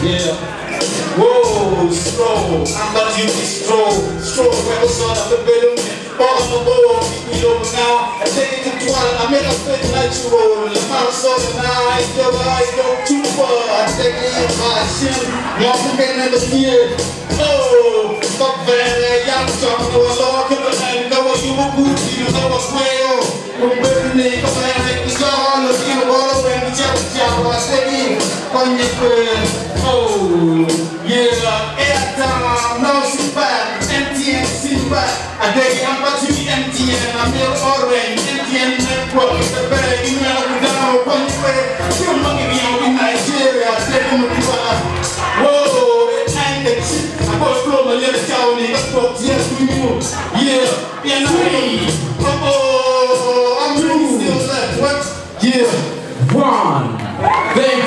Yeah. Whoa, stroll. I'm about to use this stroll. Stroll, where the sun up the bedroom. Ball on the wall, keep me over now. I take it to twirl, I make a fit natural. The mouse of the night, the I go too far. I take it in my chin. Y'all forget never fear. Oh, fuck van, young chum, no law, come on, no, you will boot, you know what's real. We're on, on your friends. Oh, yeah, airtime, now she's back, MTN, she's back. I dare you, I'm about to be MTN, I'm here already, MTN network, the better you know, we down on your friends. You're in Nigeria, I'm gonna Whoa, it ain't the I'm gonna throw my little cow in the box, yes, we move. Yeah, yeah, oh, I'm really still left, what? Yeah, one, there.